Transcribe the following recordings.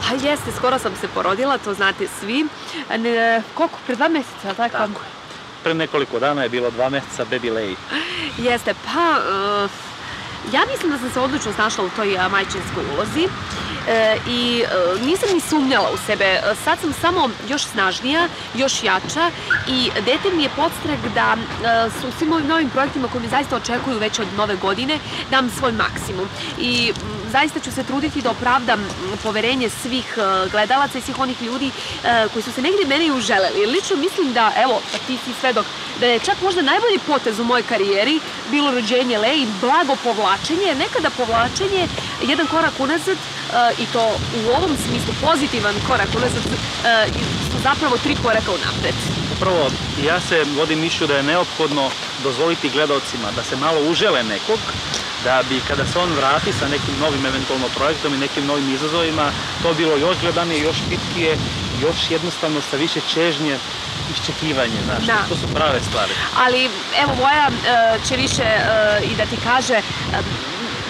Pa jeste, skoro sam se porodila, to znate svi. Ne, koliko, pre dva meseca, tako? Tako je. Pre nekoliko dana je bilo dva meseca baby lay. Jeste, pa... Uh, ja mislim da sam se odlično snašla u toj majčinskoj ulozi e, i e, nisam ni sumnjala u sebe. Sad sam samo još snažnija, još jača i dete mi je podstrek da e, su svim ovim novim projektima koji me zaista očekuju već od nove godine dam svoj maksimum. I zaista ću se truditi da opravdam poverenje svih gledalaca i svih onih ljudi koji su se negdje mene i uželeli. Lično mislim da, evo, pa ti si svedok, da je čak možda najbolji potez u mojoj karijeri bilo rođenje Le i blago povlačenje, nekada povlačenje, jedan korak unazad i to u ovom smislu pozitivan korak unazad su zapravo tri koraka unapred. Upravo, ja se vodim mišlju da je neophodno dozvoliti gledalcima da se malo užele nekog, da bi kada se on vrati sa nekim novim eventualno projektom i nekim novim izazovima, to bilo još gledanije, još pitkije, još jednostavno sa više čežnje iščekivanje, znaš, da. to su prave stvari. Ali, evo, moja uh, će više uh, i da ti kaže, uh,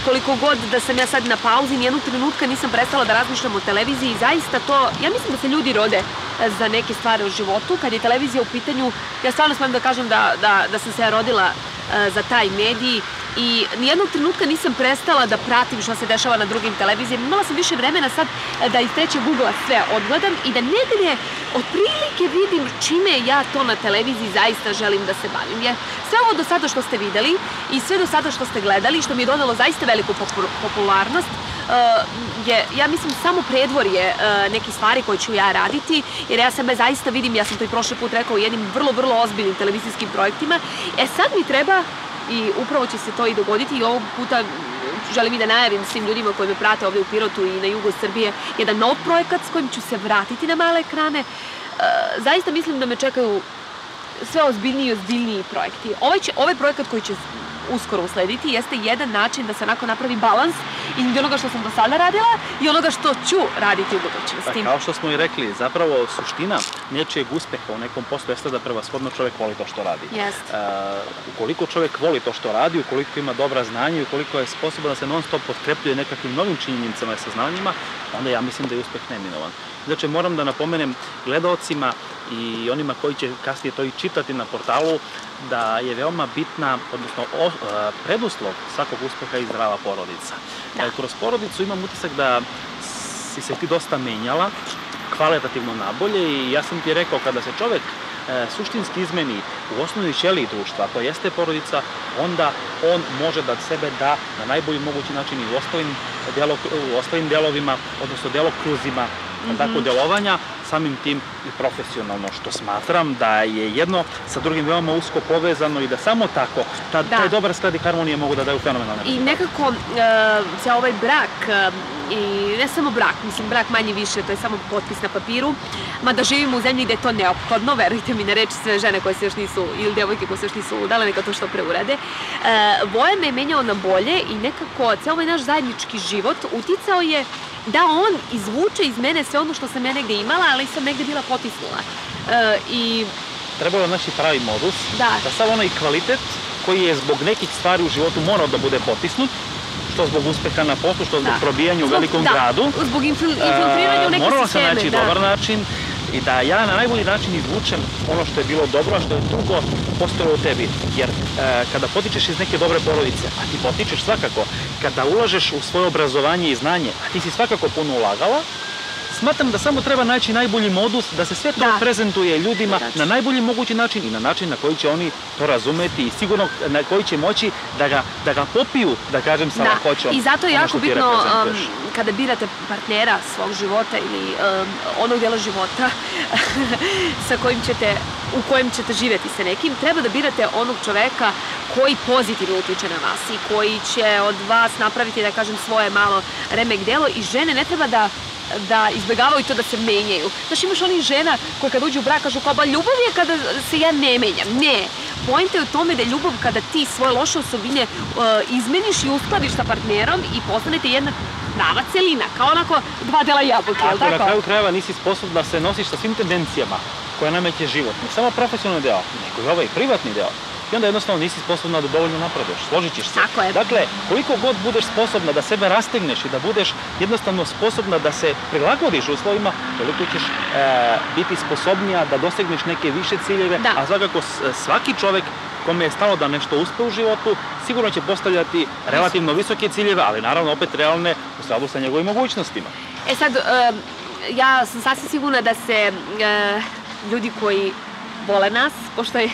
koliko god da sam ja sad na pauzi, nijednog trenutka nisam prestala da razmišljam o televiziji i zaista to, ja mislim da se ljudi rode za neke stvari u životu. Kad je televizija u pitanju, ja stvarno smijem da kažem da, da, da sam se ja rodila za taj medij i nijednog trenutka nisam prestala da pratim šta se dešava na drugim televizijama. Imala sam više vremena sad da iz trećeg ugla sve odgledam i da negdje otprilike vidim čime ja to na televiziji zaista želim da se bavim. Je sve ovo do sada što ste videli i sve do sada što ste gledali, što mi je dodalo zaista veliku popularnost, je, ja mislim, samo predvorje neki stvari koje ću ja raditi, jer ja sebe zaista vidim, ja sam to i prošli put rekao jednim vrlo, vrlo ozbiljnim televizijskim projektima. E sad mi treba i upravo će se to i dogoditi i ovog puta želim i da najavim svim ljudima koji me prate ovde u Pirotu i na jugu Srbije jedan nov projekat s kojim ću se vratiti na male ekrane. E, zaista mislim da me čekaju sve ozbiljniji i ozbiljniji projekti. Ovaj, će, ovaj projekat koji će uskoro uslediti jeste jedan način da se onako napravi balans između onoga što sam do sada radila i onoga što ću raditi u budućnosti. Pa, kao što smo i rekli, zapravo suština nečijeg uspeha u nekom poslu jeste da prevashodno čovjek voli to što radi. Jest. Uh, ukoliko čovjek voli to što radi, ukoliko ima dobra znanja i ukoliko je sposoban da se non stop potkrepljuje nekakvim novim činjenicama i saznanjima, onda ja mislim da je uspeh neminovan. Znači, moram da napomenem gledalcima i onima koji će kasnije to i čitati na portalu, da je veoma bitna, odnosno o, preduslov svakog uspeha i zdrava porodica. Da. Kroz porodicu imam utisak da si se ti dosta menjala, kvalitativno nabolje i ja sam ti rekao, kada se čovek e, suštinski izmeni u osnovnoj ćeliji društva, to jeste porodica, onda on može da sebe da na najbolji mogući način i u ostalim, delo, u ostalim delovima, odnosno delokruzima mm -hmm. tako delovanja, samim tim i profesionalno, što smatram da je jedno sa drugim veoma usko povezano i da samo tako, ta, da. taj dobar sklad i harmonija mogu da daju fenomenalne I nekako uh, za ovaj brak uh, i ne samo brak, mislim brak manje više, to je samo potpis na papiru, mada živimo u zemlji gde je to neophodno, verujte mi na reči sve žene koje se još nisu, ili djevojke koje se još nisu udale, neka to što preurade. Uh, Voje me je menjao na bolje i nekako cijel ovaj naš zajednički život uticao je da on izvuče iz mene sve ono što sam ja negde imala, ali sam negde bila potisnula. E, I... Trebalo naći pravi modus, da, da sav onaj kvalitet koji je zbog nekih stvari u životu morao da bude potisnut, što zbog uspeha na poslu, što zbog da. probijanja u velikom da. gradu. Zbog infiltriranja u neke Morala sam naći da. dobar način i da ja na najbolji način izvučem ono što je bilo dobro, a što je drugo postojalo u tebi. Jer e, kada potičeš iz neke dobre porodice, a ti potičeš svakako, kada ulažeš u svoje obrazovanje i znanje, a ti si svakako puno ulagala, smatram da samo treba naći najbolji modus da se sve to da. prezentuje ljudima da. na najbolji mogući način i na način na koji će oni to razumeti i sigurno na koji će moći da ga, da ga popiju, da kažem, sa da. lakoćom. I zato je jako bitno um, kada birate partnera svog života ili um, onog dela života sa kojim ćete, u kojem ćete živeti sa nekim, treba da birate onog čoveka koji pozitivno utiče na vas i koji će od vas napraviti, da kažem, svoje malo remek delo i žene ne treba da da izbjegavaju to da se menjaju. Znaš, imaš onih žena koje kad uđu u brak kažu kao, ba ljubav je kada se ja ne menjam. Ne. Pojenta je u tome da je ljubav kada ti svoje loše osobine uh, izmeniš i uskladiš sa partnerom i postanete jedna prava celina, kao onako dva dela jabuke, je li tako? Ako na kraju krajeva nisi sposobna da se nosiš sa svim tendencijama koje nameće život, ne samo profesionalni deo, nego i ovaj privatni deo, i onda jednostavno nisi sposobna da dovoljno napreduješ. Složit ćeš se. Tako je. Dakle, koliko god budeš sposobna da sebe rastegneš i da budeš jednostavno sposobna da se prilagodiš uslovima, toliko ćeš e, biti sposobnija da dosegneš neke više ciljeve, Da. a svakako svaki čovek kome je stalo da nešto uspe u životu, sigurno će postavljati relativno visoke ciljeve, ali naravno opet realne u skladu sa njegovim mogućnostima. E sad, e, ja sam sasvim sigurna da se e, ljudi koji vole nas, pošto je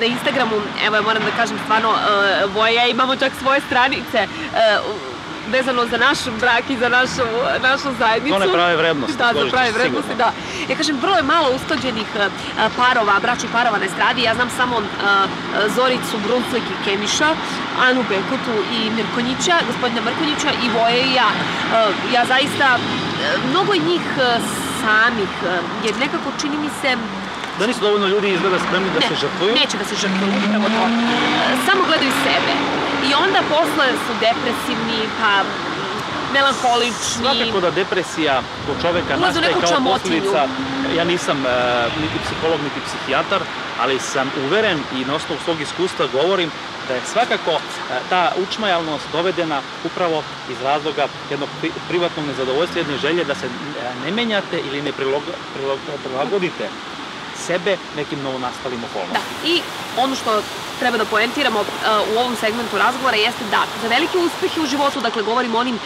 na Instagramu, evo ja moram da kažem stvarno, e, Voja imamo čak svoje stranice e, vezano za naš brak i za našu, našu zajednicu. To ne prave vrednosti, Da, za prave vrednosti, da. Ja kažem, vrlo je malo usklađenih e, parova, bračnih parova na estradi. Ja znam samo Zoricu Brunslik i Kemiša, Anu Bekutu i Mirkonjića, gospodina Mrkonjića i Voje i ja. Ja zaista, mnogo njih samih, jer nekako čini mi se Da nisu dovoljno ljudi izgleda spremni da ne, se žrtvuju. Neće da se žrtvuju, upravo to. Samo gledaju sebe. I onda posle su depresivni, pa mm, melanholični. Svakako da depresija kod čoveka u nastaje kao posljedica, ja nisam e, niti psiholog, niti psihijatar, ali sam uveren i na osnovu svog iskustva govorim da je svakako e, ta učmajalnost dovedena upravo iz razloga jednog pri- privatnog nezadovoljstva, jedne želje da se e, ne menjate ili ne prilog- prilog- prilagodite sebe nekim novonastalim Da, okolnostima. i ono što treba da poentiramo uh, u ovom segmentu razgovora jeste da za velike uspehe u životu, dakle govorimo o onim, uh,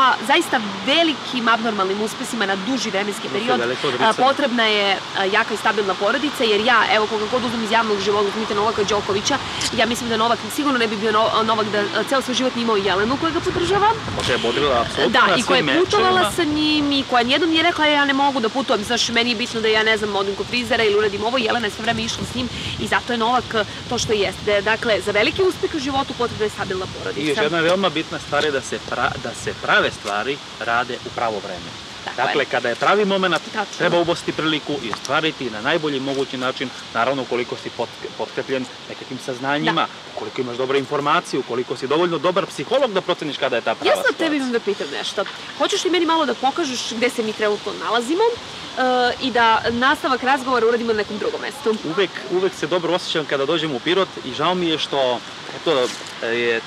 a zaista velikim abnormalnim uspesima na duži vremenski period, odricanja. potrebna je jaka i stabilna porodica, jer ja, evo koga god uzmem iz javnog života, uzmite Novaka Đokovića, ja mislim da Novak sigurno ne bi bio No- Novak da ceo svoj život nije imao Jelenu koja ga podržava, Može je bodrila apsolutno da, i koja je putovala sa njim i koja nijednom nije rekla ja ne mogu da putujem, znaš, meni je bitno da ja ne znam, odim kod frizera ili uradim ovo, Jelena je sve vreme išla s njim i zato je Novak to što jeste. Dakle, za veliki uspeh u životu potrebna je stabilna porodica. I još jedna veoma bitna stvar je da se, da se prave stvari rade u pravo vreme. Tako je. dakle, kada je pravi moment, Tačno. treba ubostiti priliku i ostvariti na najbolji mogući način, naravno ukoliko si pot- potkrepljen nekakvim saznanjima, Da. ukoliko imaš dobre informacije, ukoliko si dovoljno dobar psiholog da proceniš kada je ta prava Ja sad tebi imam da pitam nešto. Hoćeš li meni malo da pokažeš gde se mi trenutno nalazimo eh, i da nastavak razgovora uradimo na nekom drugom mestu? Uvek, uvek se dobro osjećam kada dođem u Pirot i žao mi je što eto, je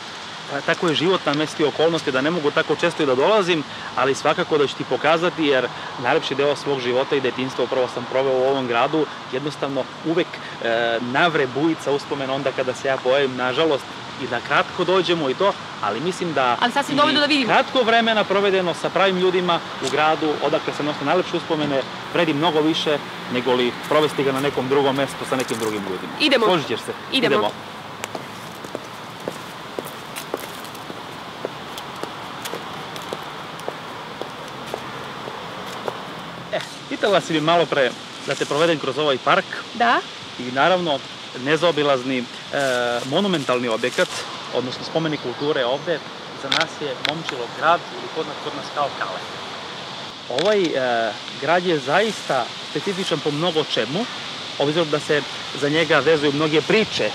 ta- tako je život na mesti okolnosti da ne mogu tako često i da dolazim, ali svakako da ću ti pokazati jer najlepši deo svog života i detinjstva upravo sam proveo u ovom gradu, jednostavno uvek e, navre bujica uspomena onda kada se ja pojavim, nažalost, i da kratko dođemo i to, ali mislim da Ali sasvim dovoljno da vidimo. kratko vremena provedeno sa pravim ljudima u gradu, odakle se nose najlepše uspomene, vredi mnogo više nego li provesti ga na nekom drugom mestu sa nekim drugim ljudima. Idemo. Složit ćeš se. Idemo. E, pitala si mi malo pre da te provedem kroz ovaj park Da? i naravno nezaobilazni e, monumentalni objekat, odnosno spomenik kulture ovde, za nas je Momčilov grad ili kod nas, kod nas kao Kale. Ovaj e, grad je zaista specifičan po mnogo čemu, obzirom da se za njega vezuju mnoge priče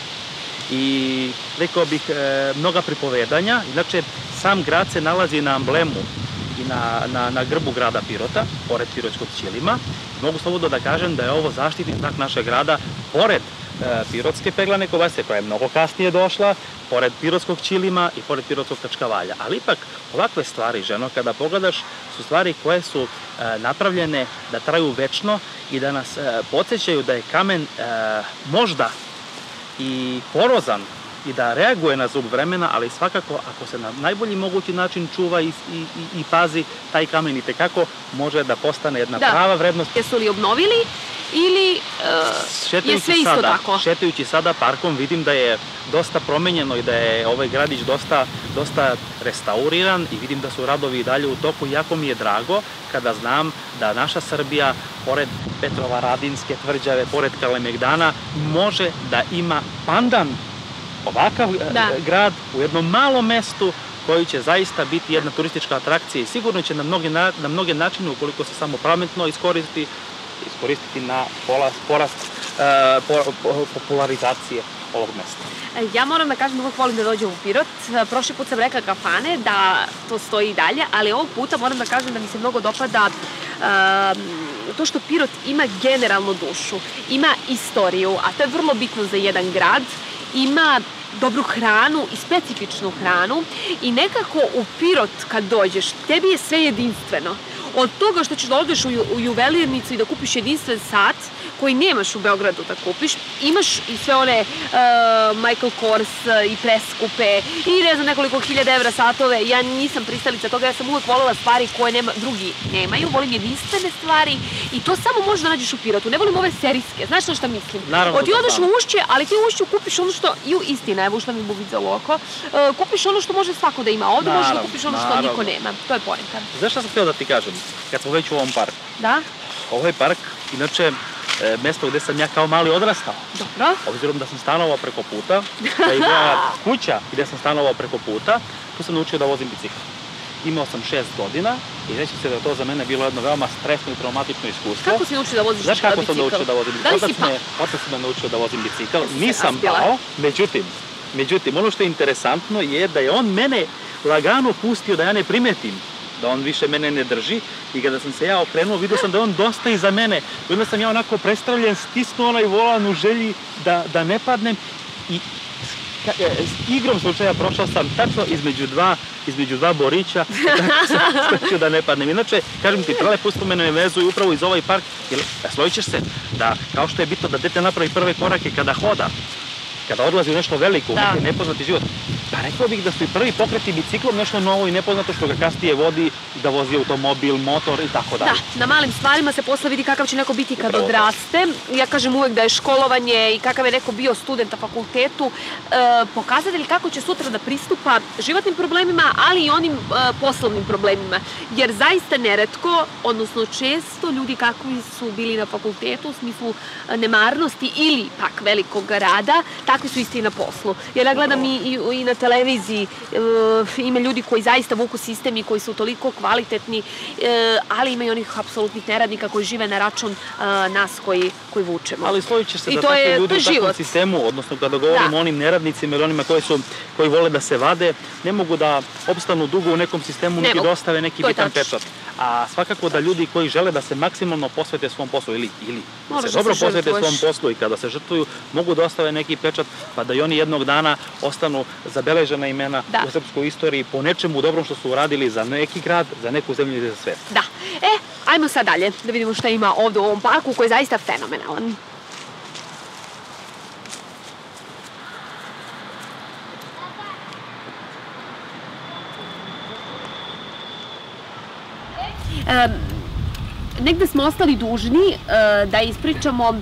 i rekao bih e, mnoga pripovedanja. Inače, sam grad se nalazi na amblemu i na, na, na grbu grada Pirota, pored Pirotskog ćilima. Mogu slobodno da kažem da je ovo zaštitni znak našeg grada, pored e, Pirotske peglane kobasice, koja je mnogo kasnije došla, pored Pirotskog ćilima i pored Pirotskog kačkavalja. Ali ipak, ovakve stvari, ženo, kada pogledaš, su stvari koje su e, napravljene da traju večno i da nas e, podsjećaju da je kamen e, možda i porozan i da reaguje na zub vremena, ali svakako ako se na najbolji mogući način čuva i, i, i, i pazi, taj kamen i tekako može da postane jedna Da. prava vrednost. Jesu li obnovili ili eh, je sve isto sada, tako? Šetajući sada parkom vidim da je dosta promenjeno i da je ovaj gradić dosta, dosta restauriran i vidim da su radovi i dalje u toku. Jako mi je drago kada znam da naša Srbija, pored Petrova Radinske tvrđave, pored Kalemegdana, može da ima pandan ovakav e, Da. grad u jednom malom mestu koji će zaista biti jedna turistička atrakcija i sigurno će na mnoge, na, na mnoge načine, ukoliko se samo pametno iskoristi, iskoristiti na porast, porast e, po- po- popularizacije ovog mesta. Ja moram da kažem da uvek volim da dođem u Pirot. Prošli put sam rekla kafane da to stoji i dalje, ali ovog puta moram da kažem da mi se mnogo dopada um, to što Pirot ima generalnu dušu, ima istoriju, a to je vrlo bitno za jedan grad ima dobru hranu i specifičnu hranu i nekako u Pirot kad dođeš, tebi je sve jedinstveno. Od toga što ćeš da odeš u, u juvelirnicu i da kupiš jedinstven sat, koji nemaš u Beogradu da kupiš, imaš i sve one uh, Michael Kors uh, i preskupe i ne znam nekoliko hiljada evra satove. Ja nisam pristalica toga, ja sam uvek volela stvari koje nema, drugi nemaju, volim jedinstvene stvari i to samo možeš da nađeš u Pirotu. Ne volim ove serijske, znaš na šta mislim? Naravno, ti da odeš znam. u ušće, ali ti u ušću kupiš ono što, i u istina, evo šta mi bubi za oko, uh, kupiš ono što može svako da ima. Ovde možeš da kupiš ono što naravno. niko nema. To je poenta. Znaš šta sam htio da ti kažem? Kad smo već u ovom parku. Da? Ovaj park, inače, e, mesto gde sam ja kao mali odrastao. Dobro. Obzirom da sam stanovao preko puta, da je moja kuća gde sam stanovao preko puta, tu sam naučio da vozim bicikl. Imao sam šest godina i reći se da je to za mene bilo jedno veoma stresno i traumatično iskustvo. Kako si naučio da voziš Znaš kako bicikl? sam naučio da vozim Da li bicikl? si Otac me, pao? otac me naučio da vozim bicikl. Nisam pao, međutim, međutim, ono što je interesantno je da je on mene lagano pustio da ja ne primetim da on više mene ne drži. I kada sam se ja okrenuo vidio sam da on dosta iza mene. I onda sam ja onako prestravljen stisnuo onaj volan u želji da, da ne padnem. I ka- e, s igrom slučaja prošao sam tačno između dva, između dva borića, tako sam skočio da ne padnem. Inače, kažem ti, prelepo uspomene me vezuju upravo iz ovaj park, jer e, složit ćeš se da kao što je bitno da dete napravi prve korake kada hoda, kada odlazi u nešto veliko, u Da. neki nepoznati život, rekao bih da su i prvi pokreti biciklom nešto novo i nepoznato što ga kasnije vodi da vozi automobil, motor i tako dalje. Da, na malim stvarima se posle vidi kakav će neko biti kad Upravo odraste. Ja kažem uvek da je školovanje i kakav je neko bio student na fakultetu e, pokazatelj kako će sutra da pristupa životnim problemima, ali i onim e, poslovnim problemima. Jer zaista neretko, odnosno često ljudi kakvi su bili na fakultetu u smislu e, nemarnosti ili pak velikog rada, takvi su isti i na poslu. Jer ja gledam i, i, i na televiziji, e, ima ljudi koji zaista vuku sistem i koji su toliko kvalitetni, e, ali ima i onih apsolutnih neradnika koji žive na račun e, nas koji, koji vučemo. Ali složit ćeš se I da takvi je- ljudi u takvom život. sistemu, odnosno kada govorimo Da. o onim neradnicima ili onima koji, su, koji vole da se vade, ne mogu da opstanu dugo u nekom sistemu, Ne niti mogu. da ostave neki bitan pečat. A svakako da ljudi koji žele da se maksimalno posvete svom poslu ili, ili da se da dobro se posvete svom poslu i kada se žrtvuju, mogu da ostave neki pečat pa da i oni jednog dana ostanu zabeležena imena Da. u srpskoj istoriji po nečemu dobrom što su uradili za neki grad, za neku zemlju ili za svet. Da. E, ajmo sad dalje da vidimo šta ima ovde u ovom parku koji je zaista fenomenalan. E, negde smo ostali dužni e, da ispričamo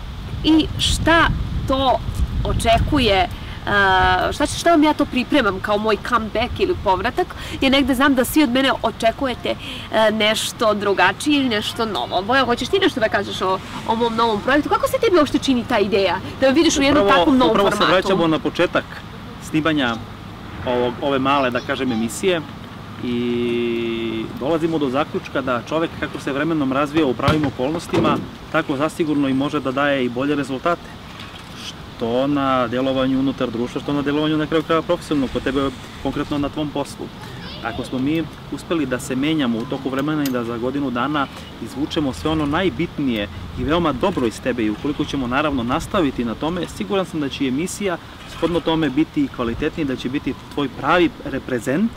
i šta to očekuje Uh, šta, šta vam ja to pripremam kao moj comeback ili povratak, jer negde znam da svi od mene očekujete e, nešto drugačije ili nešto novo. Boja, hoćeš ti nešto da kažeš o, o mom novom projektu? Kako se tebi uopšte čini ta ideja? Da me vidiš u jednom takvom novom upravo formatu? se vraćamo na početak snimanja ovog, ove male, da kažem, emisije i dolazimo do zaključka da čovek kako se vremenom razvija u pravim okolnostima, tako zasigurno i može da daje i bolje rezultate. Što na delovanju unutar društva, što na delovanju na kraju krajeva profesionalno, kod tebe konkretno na tvom poslu. Ako smo mi uspeli da se menjamo u toku vremena i da za godinu dana izvučemo sve ono najbitnije i veoma dobro iz tebe i ukoliko ćemo naravno nastaviti na tome, siguran sam da će emisija shodno tome biti kvalitetnija, da će biti tvoj pravi reprezent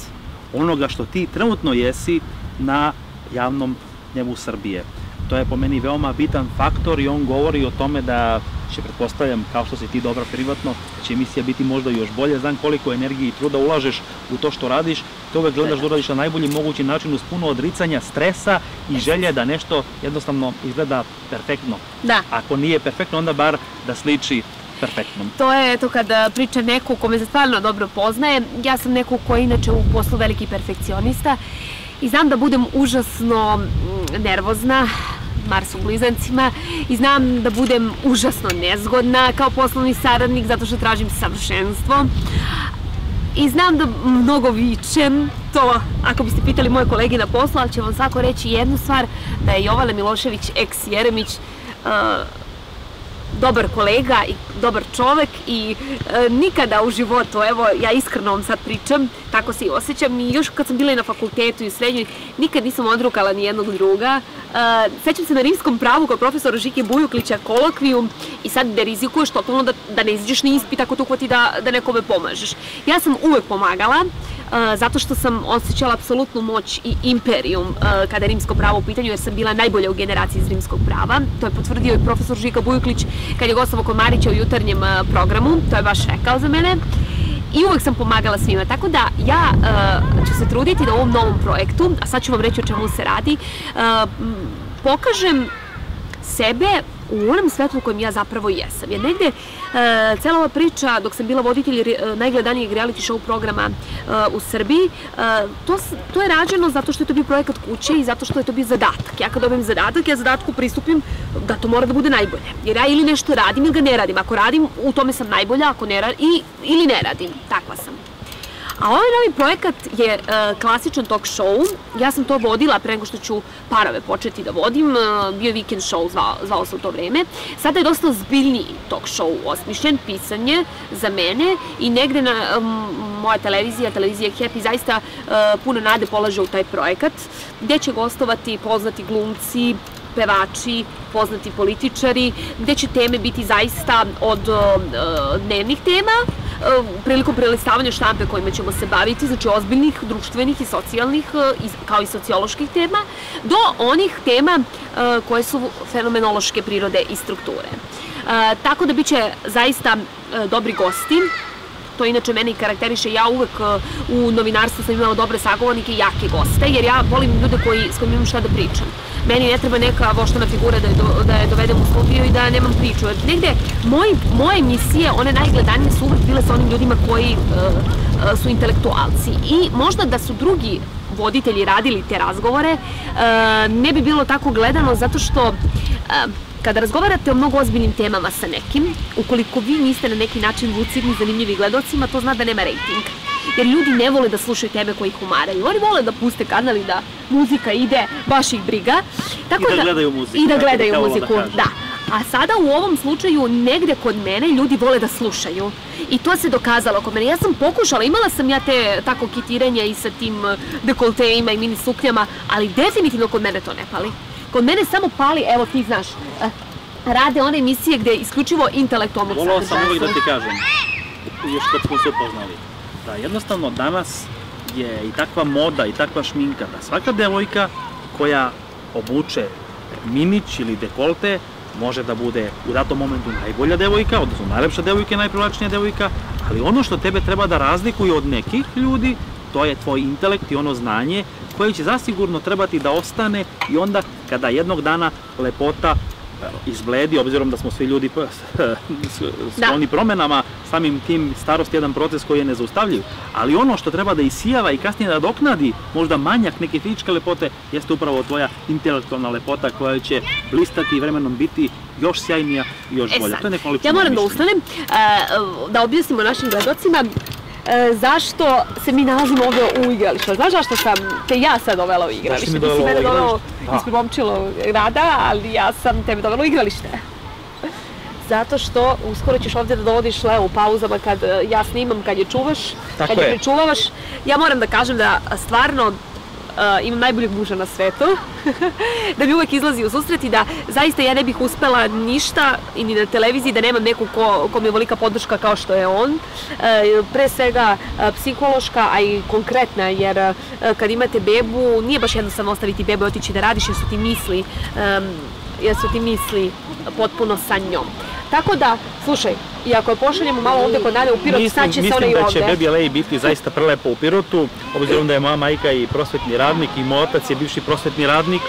onoga što ti trenutno jesi na javnom nebu Srbije. To je po meni veoma bitan faktor i on govori o tome da će, pretpostavljam, kao što si ti dobra privatno, da će emisija biti možda još bolje. Znam koliko energije i truda ulažeš u to što radiš, toga gledaš da uradiš na najbolji mogući način uz puno odricanja, stresa i želje da nešto jednostavno izgleda perfektno. Da. Ako nije perfektno, onda bar da sliči perfektnom. To je eto kada priča neko ko me stvarno dobro poznaje. Ja sam neko ko je inače u poslu veliki perfekcionista i znam da budem užasno mm, nervozna, Mars u blizancima i znam da budem užasno nezgodna kao poslovni saradnik zato što tražim savršenstvo. I znam da mnogo vičem, to ako biste pitali moje kolege na poslu, ali će vam svako reći jednu stvar, da je Jovana Milošević, ex Jeremić, dobar kolega i dobar čovek i e, nikada u životu, evo ja iskreno vam sad pričam, tako se i osjećam i još kad sam bila i na fakultetu i u srednjoj, nikad nisam odrukala ni jednog druga, sećam se na rimskom pravu kod profesora Žike Bujuklića kolokvijum i sad ne rizikuješ totalno da, da ne izađeš na ispit ako te uhvati da, da nekome pomažeš. Ja sam uvek pomagala, uh, zato što sam osjećala apsolutnu moć i imperijum uh, kada je rimsko pravo u pitanju, jer sam bila najbolja u generaciji iz rimskog prava. To je potvrdio i profesor Žika Bujuklić kad je gostavo kod Marića u jutarnjem programu, to je baš rekao za mene. I uvek sam pomagala svima, tako da ja ću se truditi da u ovom novom projektu, a sad ću vam reći o čemu se radi, pokažem sebe u onom svetlu kojem ja zapravo jesam. Jer negde, e, cela ova priča, dok sam bila voditelj e, najgledanijeg reality show programa e, u Srbiji, to, to je rađeno zato što je to bio projekat kuće i zato što je to bio zadatak. Ja kad dobijem zadatak, ja zadatku pristupim da to mora da bude najbolje. Jer ja ili nešto radim ili ga ne radim. Ako radim, u tome sam najbolja, ako ne radim, ili ne radim. Takva sam. A ovaj novi projekat je e, klasičan talk show. Ja sam to vodila pre nego što ću parove početi da vodim. E, bio je weekend show, zvao, se u to vreme. Sada je dosta zbiljniji talk show osmišljen, pisanje za mene i negde na moja televizija, televizija Happy, zaista e, puno nade polaže u taj projekat, gde će gostovati poznati glumci, pevači, poznati političari, gde će teme biti zaista od dnevnih tema, prilikom prelistavanja štampe kojima ćemo se baviti, znači ozbiljnih, društvenih i socijalnih, kao i socioloških tema, do onih tema koje su fenomenološke prirode i strukture. Tako da biće zaista dobri gosti, to inače meni karakteriše, ja uvek u novinarstvu sam imala dobre sagovornike i jake goste, jer ja volim ljude koji, s kojim imam šta da pričam meni ne treba neka voštana figura da je, da je dovedem u studiju i da nemam priču. Negde, moj, moje emisije, one najgledanije su uvek bile sa onim ljudima koji uh, uh, su intelektualci. I možda da su drugi voditelji radili te razgovore, ne bi bilo tako gledano zato što kada razgovarate o mnogo ozbiljnim temama sa nekim, ukoliko vi niste na neki način lucidni, zanimljivi gledocima, to zna da nema rejting jer ljudi ne vole da slušaju tebe koji ih umaraju. Oni vole da puste kanal i da muzika ide, baš ih briga. Tako I da, da gledaju muziku. I da gledaju da muziku, da, da. A sada u ovom slučaju negde kod mene ljudi vole da slušaju. I to se dokazalo kod mene. Ja sam pokušala, imala sam ja te tako kitiranja i sa tim uh, dekolteima i mini suknjama, ali definitivno kod mene to ne pali. Kod mene samo pali, evo ti znaš, uh, rade one emisije gde je isključivo intelektualno sadržaj. Volao sam uvijek da ti kažem, još kad smo se upoznali da jednostavno danas je i takva moda i takva šminka da svaka devojka koja obuče minić ili dekolte može da bude u datom momentu najbolja devojka, odnosno najlepša devojka i najprivlačnija devojka, ali ono što tebe treba da razlikuje od nekih ljudi, to je tvoj intelekt i ono znanje koje će zasigurno trebati da ostane i onda kada jednog dana lepota izbledi, obzirom da smo svi ljudi skloni da. promenama, samim tim starost je jedan proces koji je nezaustavljiv. Ali ono što treba da isijava i kasnije da doknadi možda manjak neke fizičke lepote, jeste upravo tvoja intelektualna lepota koja će blistati i vremenom biti još sjajnija i još e bolja. Sad, to je neko Ja moram da ustanem, uh, da objasnimo našim gledocima e, zašto se mi nalazimo ovde u igralištu. Znaš zašto sam te ja sad dovela u igralište? Ti si mene dovela ispred momčilo rada, ali ja sam tebe dovela u igralište. Zato što uskoro ćeš ovde da dovodiš Leo u pauzama kad e, ja snimam, kad je čuvaš, Tako kad je pričuvavaš. Ja moram da kažem da stvarno uh, imam najboljeg muža na svetu, da mi uvek izlazi u susret i da zaista ja ne bih uspela ništa i ni na televiziji da nemam neku ko, ko mi je volika podrška kao što je on. Uh, pre svega uh, psihološka, a i konkretna, jer uh, kad imate bebu, nije baš jednostavno ostaviti bebu i otići da radiš, jer su ti misli, um, jer su ti misli potpuno sa njom. Tako da, slušaj, i ako je pošaljemo malo ovde kod Nade u Pirot, sad će se ona i ovde. Mislim da će Baby Lay biti zaista prelepo u Pirotu, obzirom da je moja majka i prosvetni radnik i moj otac je bivši prosvetni radnik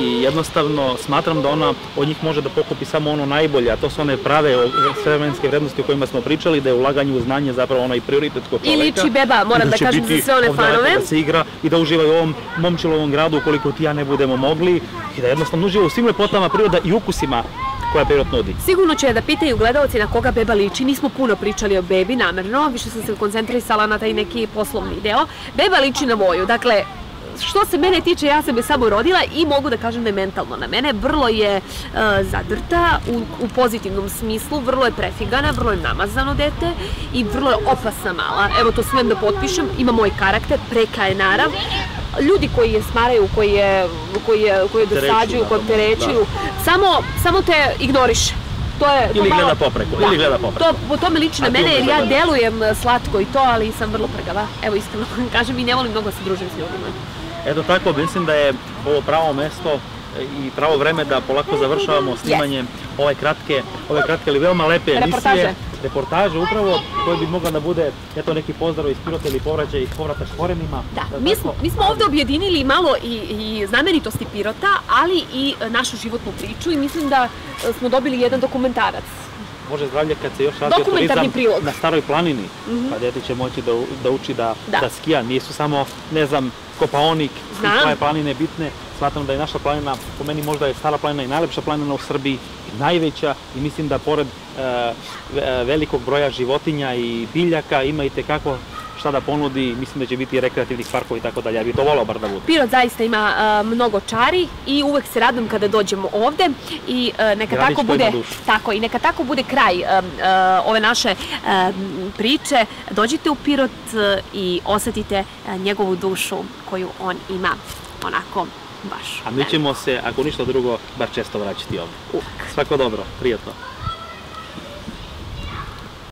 i jednostavno smatram da ona od njih može da pokupi samo ono najbolje, a to su one prave svemenske vrednosti o kojima smo pričali, da je ulaganje u znanje zapravo onaj prioritet kod čoveka. I liči beba, moram da, da kažem za sve one fanove. Da se igra i da uživa u ovom momčilovom gradu ukoliko ti ja ne budemo mogli i da jednostavno uživa u svim lepotama priroda i ukusima koja Pirot nudi. Sigurno će da pitaju gledalci na koga beba liči. Nismo puno pričali o bebi namerno, više sam se koncentrisala na taj neki poslovni deo. Beba liči na voju, dakle, što se mene tiče, ja sam je samo rodila i mogu da kažem da je mentalno na mene. Vrlo je uh, zadrta u, u pozitivnom smislu, vrlo je prefigana, vrlo je namazano dete i vrlo je opasna mala. Evo to smem da potpišem, ima moj karakter, preka je narav, ljudi koji je smaraju, koji je, koji je, koji je dosađuju, koji naravno, opterećuju, samo, samo te ignoriše. To je, to Ili malo- gleda popreko, ili gleda popreko. To, po tome liči na mene jer ja delujem e, slatko i to, ali sam vrlo prgava. Evo iskreno kažem i ne volim mnogo da se družim s ljudima. Eto tako, mislim da je ovo pravo mesto i pravo vreme da polako završavamo snimanje ove kratke, ove kratke ali veoma lepe emisije. Reportaže. Upravo koje bi mogla da bude eto neki pozdrav iz Pirota ili povraćaj iz povrata s korenima. Da, Tako, mi smo, mi smo ovde objedinili malo i, i znamenitosti Pirota, ali i e, našu životnu priču i mislim da e, smo dobili jedan dokumentarac. Može zdravlje kad se još razvija turizam prilog. na staroj planini, pa dete će moći da, da uči da, Da. da. skija. Nisu samo, ne znam, Kopaonik Znam. i koje planine bitne. Smatram da je naša planina, po meni možda je stara planina i najlepša planina u Srbiji, i najveća i mislim da pored e, ve- velikog broja životinja i biljaka ima i tekako šta da ponudi, mislim da će biti rekreativnih parkova i tako dalje. Ja bih to volao bar da bude. Pirot zaista ima e, mnogo čari i uvek se radujem kada dođemo ovde i e, neka tako bude tako i neka tako bude kraj e, ove naše priče. Dođite u Pirot i osetite njegovu dušu koju on ima onako baš. A mi ćemo se, ako ništa drugo, bar često vraćati uvek. Svako dobro, prijatno.